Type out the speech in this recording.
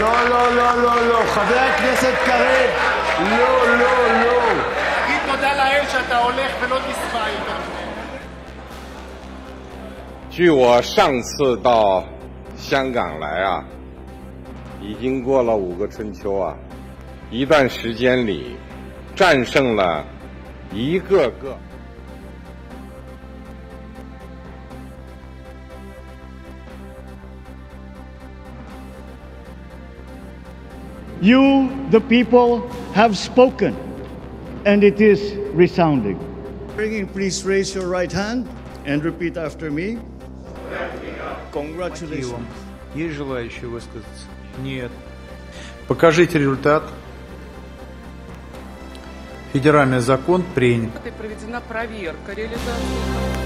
לא, לא, לא, לא, לא. חבר הכנסת קריב, לא, לא, לא. תגיד תודה לאל שאתה הולך ולא תשבע יותר. 据我上次到香港来啊，已经过了五个春秋啊，一段时间里，战胜了一个个。 You, the people, have spoken, and it is resounding. Bringing, please raise your right hand and repeat after me. Congratulations. Мотивам. Есть желающие высказаться? Нет. Покажите результат. Федеральный закон принят. проведена проверка реализации